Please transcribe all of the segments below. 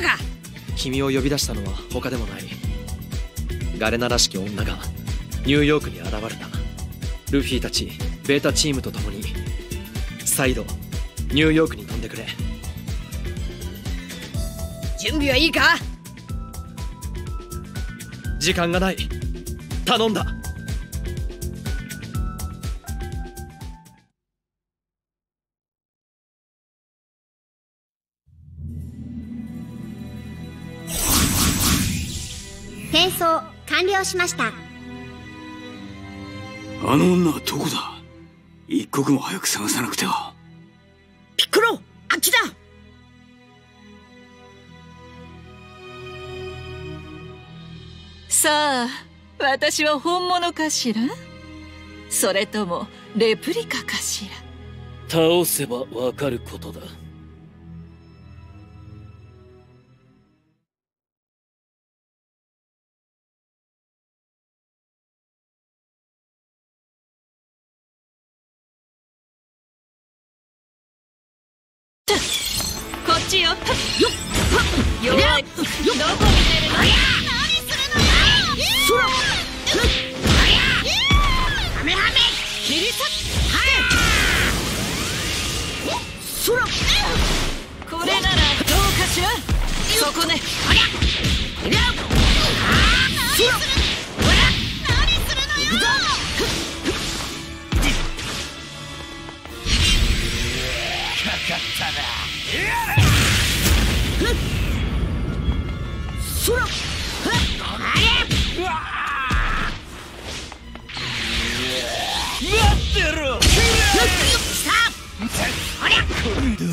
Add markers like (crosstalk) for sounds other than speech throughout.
たか君を呼び出したのは他でもない。ガレナらしき女がニューヨークに現れた。ルフィたちベータチームと共に。再度ニューヨークに飛んでくれ。準備はいいか？時間がない。頼んだ完了しました。あの女はどこだ？一刻も早く探さなくては。ピッコロあっちだ！さあ私は本物かしら？それともレプリカかしら？倒せばわかることだ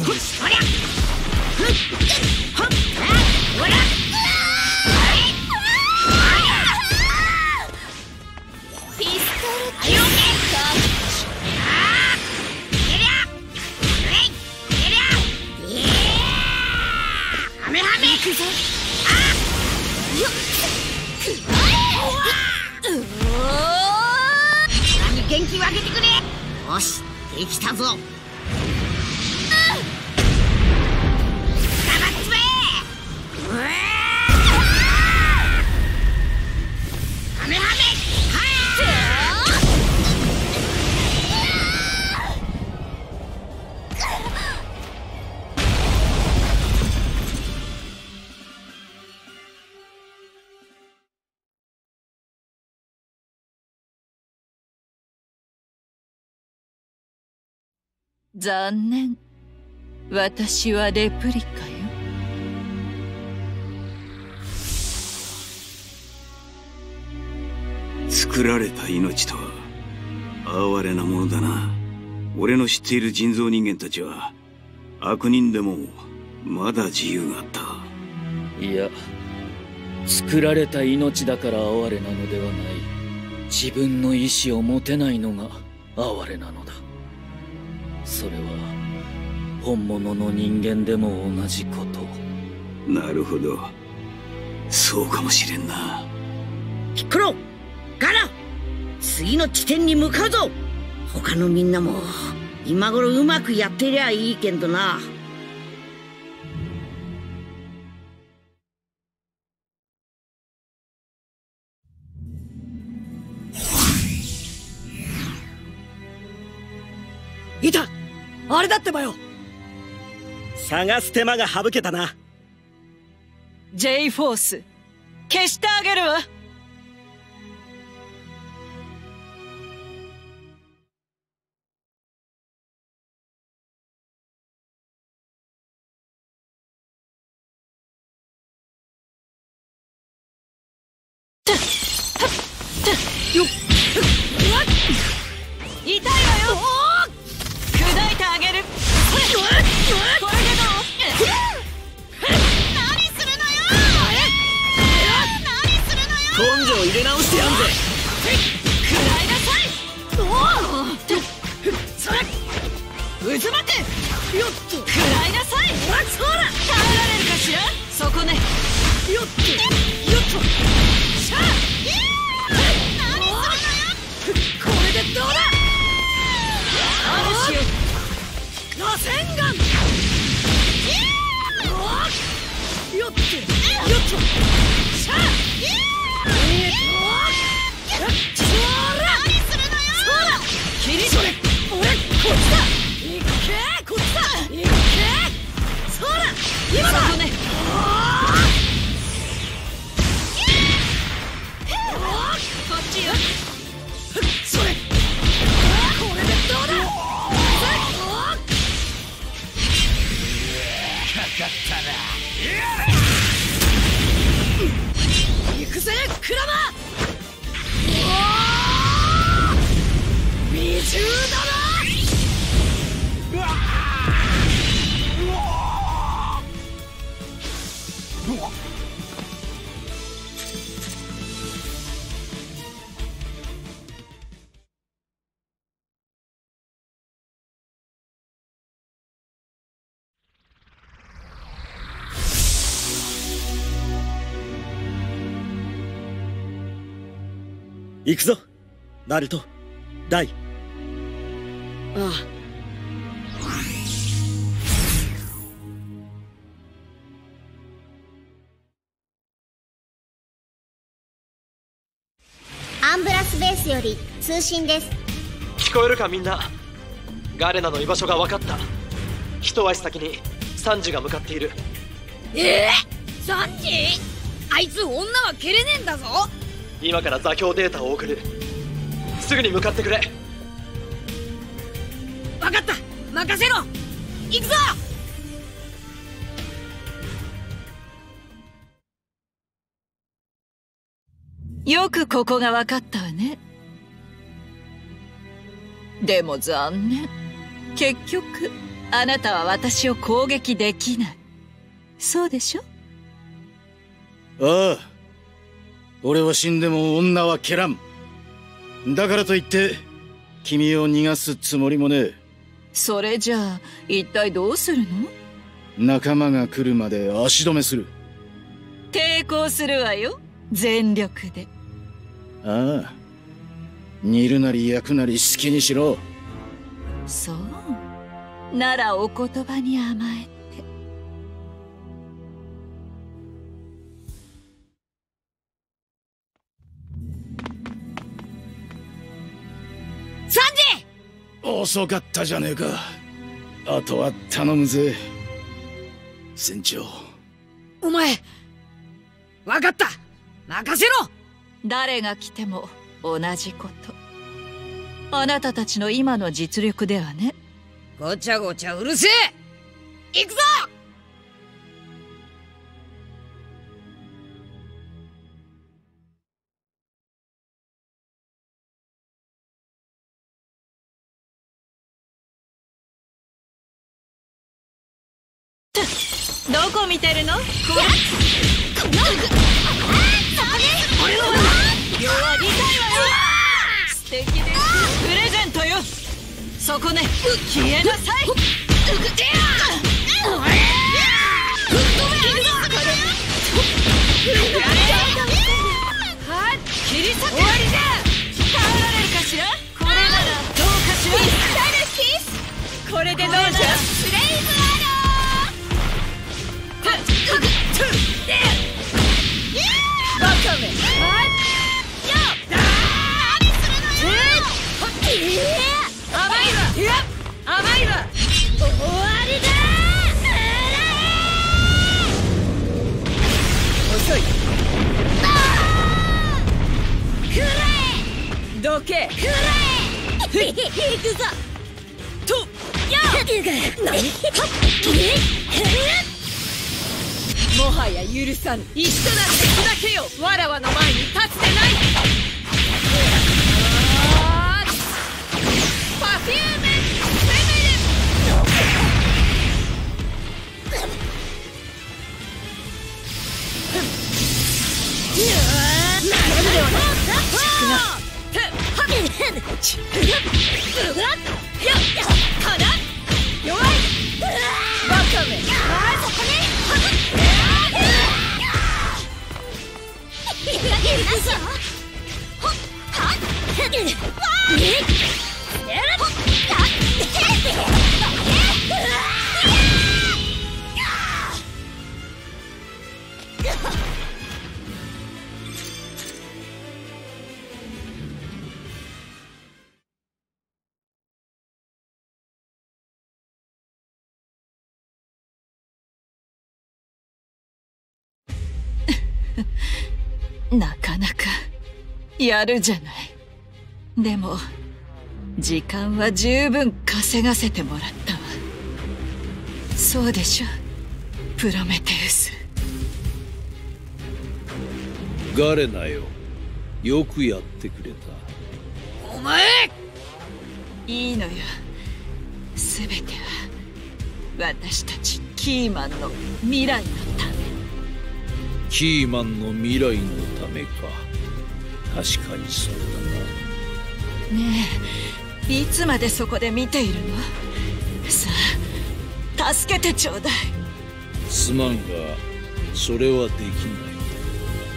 ピ残念。私はレプリカよ。作られた命とは哀れなものだな。俺の知っている人造人間たちは悪人でもまだ自由があった。いや作られた命だから哀れなのではない。自分の意志を持てないのが哀れなのだそれは本物の人間でも同じこと。なるほど。そうかもしれんな。ピッコロガラ。次の地点に向かうぞ。他のみんなも今頃うまくやってりゃいいけんどなれだってばよ。探す手間が省けたな。J フォース消してあげるわ行くぞ。ナルト。ダイ。あアンブラスベースより通信です。聞こえるかみんな。ガレナの居場所が分かった。一足先にサンジが向かっている。ええサンジ？あいつ女は蹴れねえんだぞ今から座標データを送る。すぐに向かってくれ。分かった。任せろ。行くぞ。よくここが分かったわね。でも残念。結局あなたは私を攻撃できない。そうでしょ？ああ俺は死んでも女は蹴らん。だからといって君を逃がすつもりもねえ。それじゃあ一体どうするの？仲間が来るまで足止めする。抵抗するわよ全力で。ああ。煮るなり焼くなり好きにしろ。そう。ならお言葉に甘えて遅かったじゃねえか。あとは頼むぜ。船長。お前分かった。任せろ。誰が来ても同じこと。あなたたちの今の実力ではね。ごちゃごちゃうるせえ。行くぞどこ見てるの？これ？俺の弱りたいわよ。素敵です。プレゼントよ。そこね。消えなさい。切り裂け。終わりや許さぬ一緒なんて砕けよわらわの前に立つでないパフューメ攻める弱いなかなかやるじゃない。でも時間は十分稼がせてもらったわ。そうでしょプロメテウス。ガレナよ。よくやってくれた。お前！いいのよ。全ては私たちキーマンの未来のた。めキーマンの未来のためか。確かにそうだな。ねえいつまでそこで見ているの？さあ助けてちょうだい。すまんがそれはできない。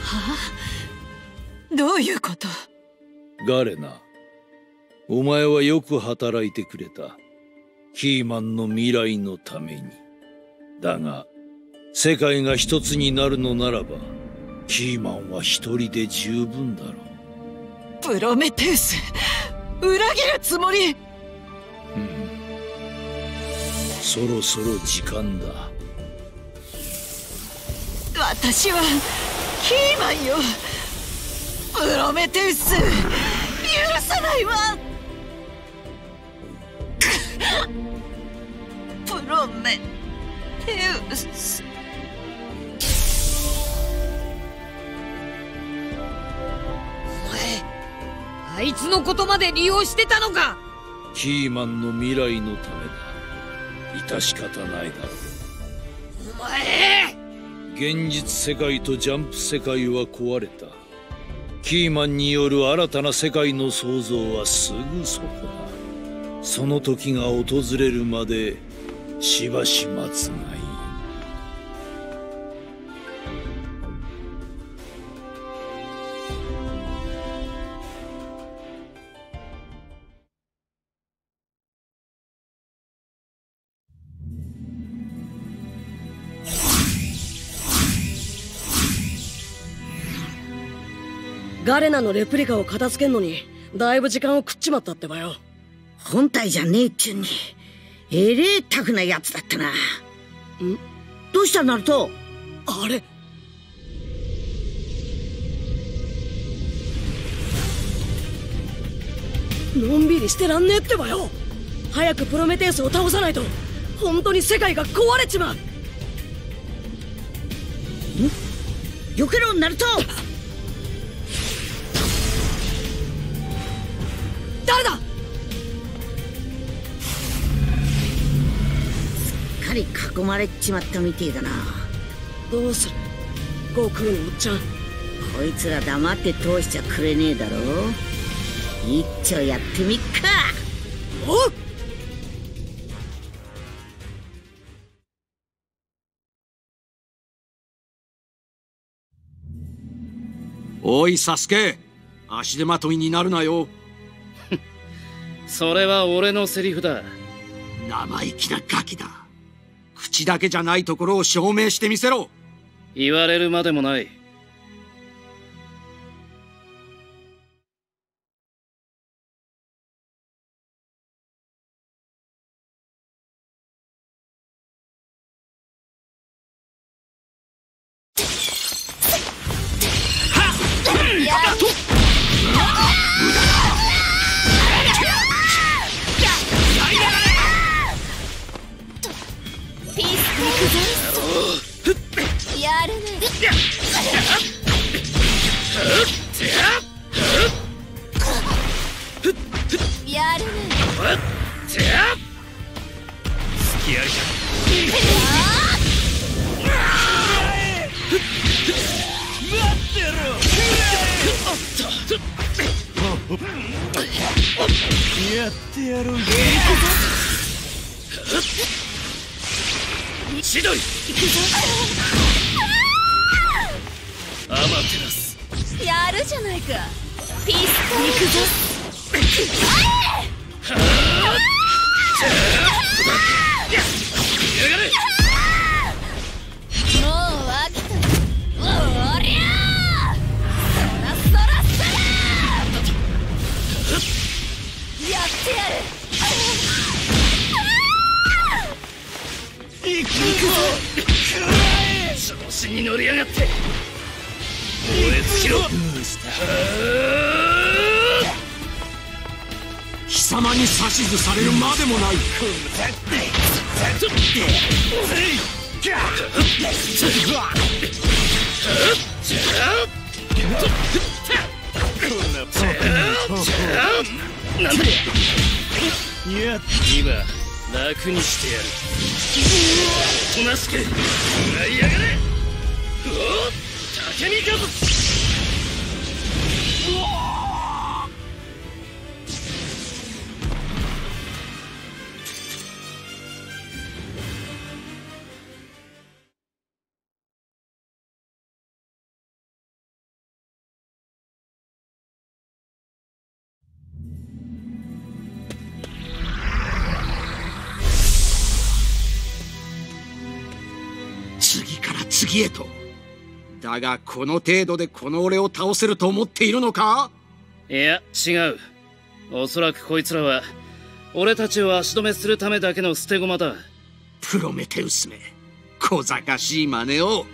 はあ？どういうこと？ガレナお前はよく働いてくれた。キーマンの未来のために。だが世界が一つになるのならばキーマンは一人で十分だろう。プロメテウス裏切るつもり。うん。そろそろ時間だ。私はキーマンよ。プロメテウス許さないわ。(laughs) プロメテウスあいつのことまで利用してたのか。キーマンの未来のためだ。致し方ないだろう。お前！現実世界とジャンプ世界は壊れた。キーマンによる新たな世界の創造はすぐそこだ。その時が訪れるまでしばし待つがいガレナのレプリカを片付けんのにだいぶ時間を食っちまったってばよ。本体じゃねえっちゅうにえれえタフなやつだったな。ん？どうしたナルト？あれ？のんびりしてらんねえってばよ。早くプロメテウスを倒さないと本当に世界が壊れちまう。ん？避けろナルト誰だ？すっかり囲まれちまったみてえだな。どうする？悟空のおっちゃん。こいつら黙って通しちゃくれねえだろ。一丁やってみっか。おっ！おいサスケ。足手まといになるなよそれは俺のセリフだ。生意気なガキだ。口だけじゃないところを証明してみせろ。言われるまでもないやってやろうぞ千鳥アマテラスやるじゃないか。ピース行くぞ。やに乗りやがって。燃え尽きろ。貴様に指図されるまでもない。なんだいや今楽にしてやる。おとなしく。食らいやがれ竹見風次から次へと。だがこの程度でこの俺を倒せると思っているのか？いや違う。おそらくこいつらは俺たちを足止めするためだけの捨て駒だ。プロメテウスめ小賢しい真似を。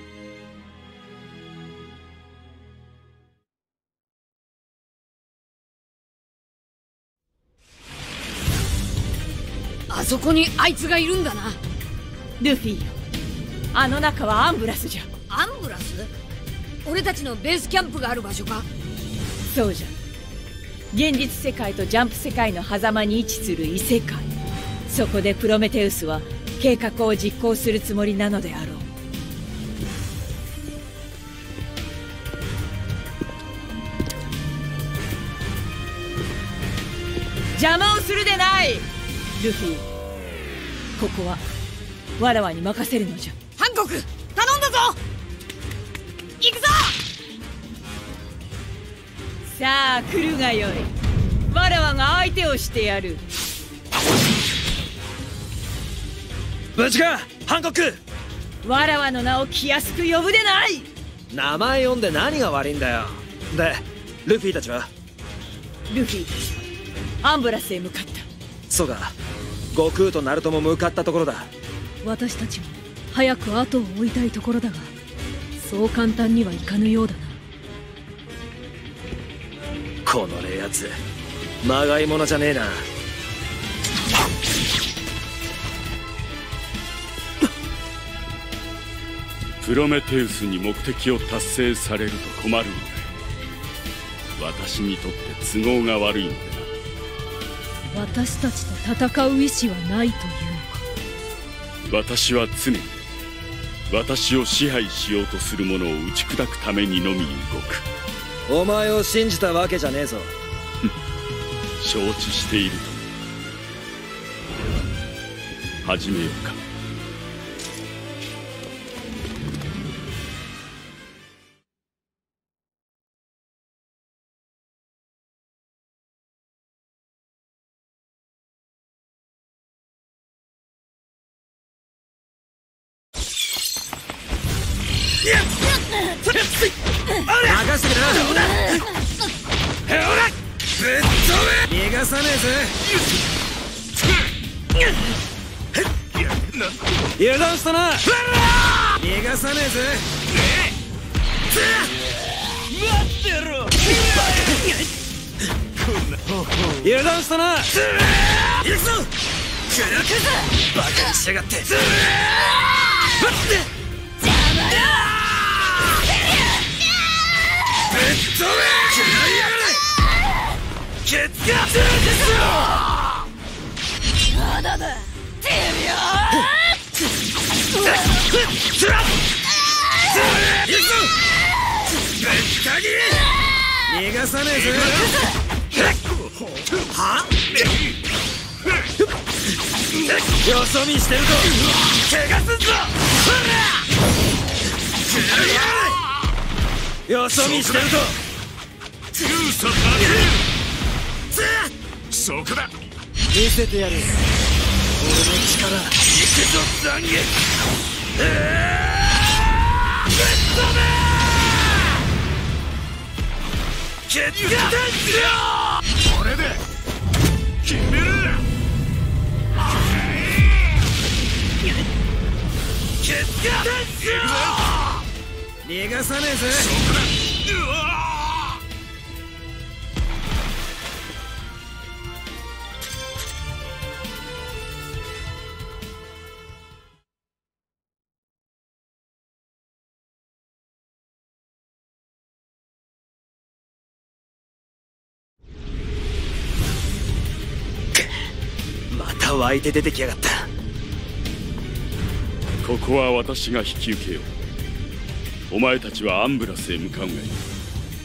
あそこにあいつがいるんだな。ルフィよ。あの中はアンブラスじゃ。アンブラス？俺たちのベースキャンプがある場所か？そうじゃ現実世界とジャンプ世界の狭間に位置する異世界。そこでプロメテウスは計画を実行するつもりなのであろう。邪魔をするでない！ルフィ。ここはわらわに任せるのじゃ。ハンさあ来るがよい。わらわが相手をしてやる。無事か？ハンコック！わらわの名を気安く呼ぶでない。名前呼んで何が悪いんだよ。でルフィたちは？ルフィアンブラスへ向かった。そうか。悟空とナルトも向かったところだ。私たちも早く後を追いたいところだがそう簡単にはいかぬようだなこのレやつまがいものじゃねえな。プロメテウスに目的を達成されると困るんだよ私にとって都合が悪いんだ私たちと戦う意志はないという私は常に私を支配しようとする者を打ち砕くためにのみ動くお前を信じたわけじゃねえぞ。(laughs) 承知している。と始めようか (laughs) 任せてくれほらぶっ飛べ逃がさねえぜ。油断したな逃がさねえぜ。待ってろ油断したな行くぞバカにしやがってつらっ行くぞぶっかぎ逃がさねえぜはよそ見してると。怪我すんぞよそ見してると。グーサそこだ見せてやる俺の力行くぞ残月これで決めるケツが逃がさねえぜまた湧いて出てきやがった。ここは私が引き受けよう。お前たちはアンブラスへ向かうがいい。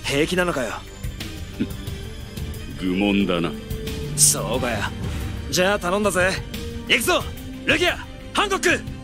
平気なのかよ。(laughs) 愚問だな。そうかよ。じゃあ頼んだぜ。行くぞ。ルギアハンコック